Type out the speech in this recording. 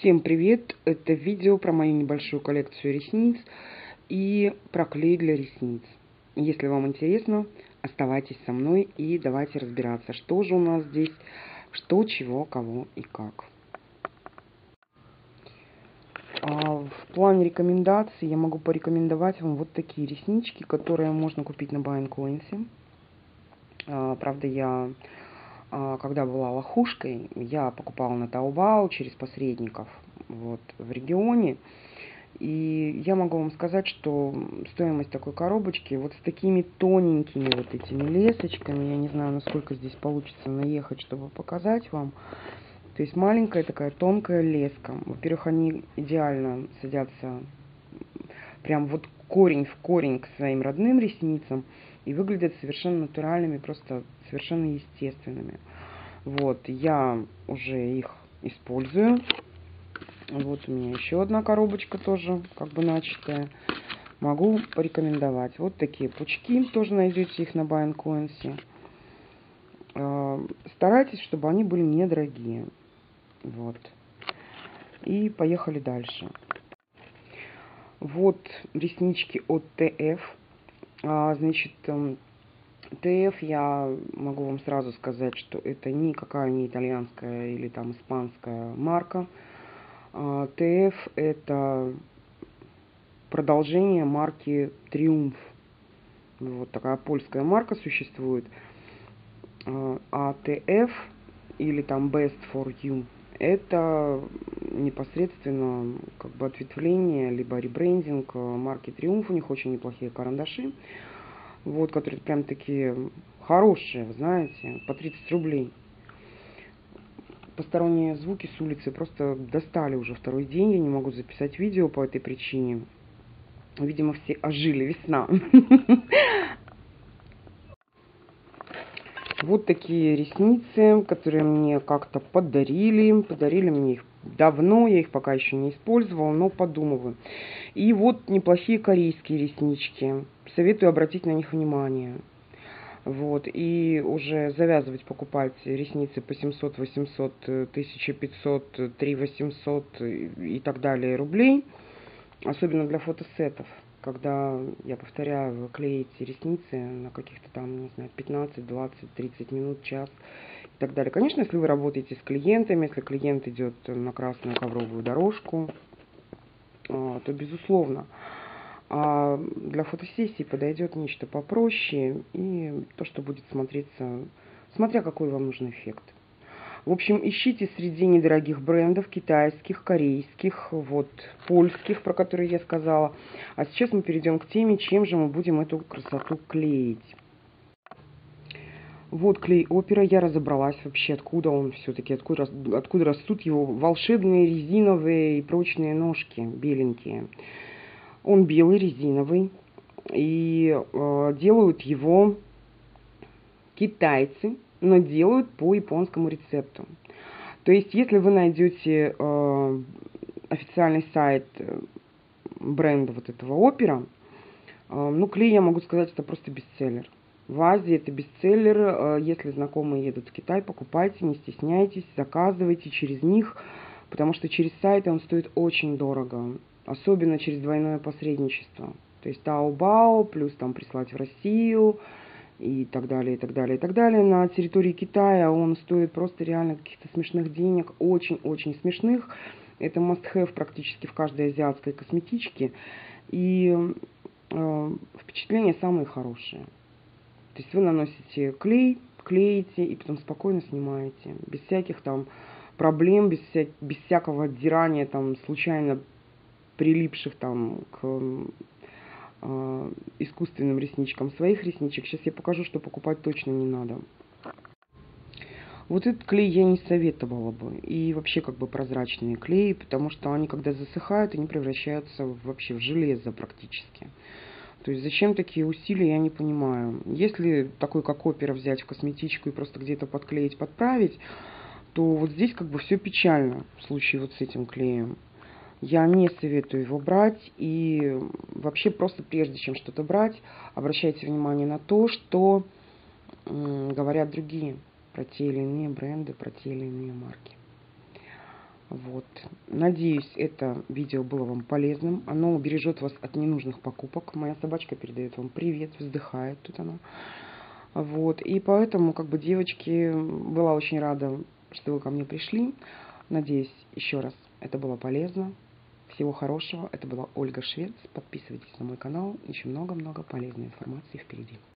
Всем привет! Это видео про мою небольшую коллекцию ресниц и про клей для ресниц. Если вам интересно, оставайтесь со мной и давайте разбираться, что же у нас здесь, что, чего, кого и как. А в плане рекомендаций я могу порекомендовать вам вот такие реснички, которые можно купить на Buying Coins. А, правда, я когда была лохушкой, я покупала на Таобао через посредников вот, в регионе. И я могу вам сказать, что стоимость такой коробочки вот с такими тоненькими вот этими лесочками, я не знаю, насколько здесь получится наехать, чтобы показать вам. То есть маленькая такая тонкая леска. Во-первых, они идеально садятся прям вот корень в корень к своим родным ресницам и выглядят совершенно натуральными, просто совершенно естественными. Вот, я уже их использую. Вот у меня еще одна коробочка тоже, как бы начатая. Могу порекомендовать. Вот такие пучки, тоже найдете их на Coins. А, старайтесь, чтобы они были недорогие. Вот. И поехали дальше. Вот реснички от ТФ. А, значит, эм, ТФ я могу вам сразу сказать, что это никакая не итальянская или там испанская марка. А, ТФ это продолжение марки Триумф. Вот такая польская марка существует. А ТФ или там Best for You это непосредственно как бы ответвление, либо ребрендинг марки Триумф. У них очень неплохие карандаши, вот, которые прям такие хорошие, знаете, по 30 рублей. Посторонние звуки с улицы просто достали уже второй день, я не могу записать видео по этой причине. Видимо, все ожили, весна. Вот такие ресницы, которые мне как-то подарили. Подарили мне их давно, я их пока еще не использовала, но подумываю. И вот неплохие корейские реснички. Советую обратить на них внимание. Вот, и уже завязывать покупать ресницы по 700, 800, 1500, 3 800 и так далее рублей. Особенно для фотосетов когда, я повторяю, вы клеите ресницы на каких-то там, не знаю, 15, 20, 30 минут, час и так далее. Конечно, если вы работаете с клиентами, если клиент идет на красную ковровую дорожку, а, то безусловно. А для фотосессии подойдет нечто попроще и то, что будет смотреться, смотря какой вам нужен эффект. В общем, ищите среди недорогих брендов, китайских, корейских, вот, польских, про которые я сказала. А сейчас мы перейдем к теме, чем же мы будем эту красоту клеить. Вот клей опера, я разобралась вообще, откуда он все-таки, откуда, откуда растут его волшебные резиновые и прочные ножки, беленькие. Он белый, резиновый, и э, делают его китайцы, но делают по японскому рецепту. То есть, если вы найдете э, официальный сайт э, бренда вот этого опера, э, ну, клей, я могу сказать, это просто бестселлер. В Азии это бестселлер. Э, если знакомые едут в Китай, покупайте, не стесняйтесь, заказывайте через них, потому что через сайт он стоит очень дорого, особенно через двойное посредничество. То есть Taobao, плюс там прислать в Россию – и так далее, и так далее, и так далее. На территории Китая он стоит просто реально каких-то смешных денег, очень-очень смешных. Это must-have практически в каждой азиатской косметичке. И э, впечатления самые хорошие. То есть вы наносите клей, клеите и потом спокойно снимаете. Без всяких там проблем, без, вся, без всякого отдирания там случайно прилипших там к искусственным ресничкам своих ресничек. Сейчас я покажу, что покупать точно не надо. Вот этот клей я не советовала бы. И вообще как бы прозрачные клеи, потому что они когда засыхают, они превращаются вообще в железо практически. То есть зачем такие усилия, я не понимаю. Если такой как опера взять в косметичку и просто где-то подклеить, подправить, то вот здесь как бы все печально в случае вот с этим клеем. Я не советую его брать. И вообще просто прежде чем что-то брать, обращайте внимание на то, что говорят другие про те или иные бренды, про те или иные марки. Вот. Надеюсь, это видео было вам полезным. Оно убережет вас от ненужных покупок. Моя собачка передает вам привет, вздыхает тут она. Вот. И поэтому, как бы, девочки, была очень рада, что вы ко мне пришли. Надеюсь, еще раз, это было полезно. Всего хорошего. Это была Ольга Швец. Подписывайтесь на мой канал. Еще много-много полезной информации впереди.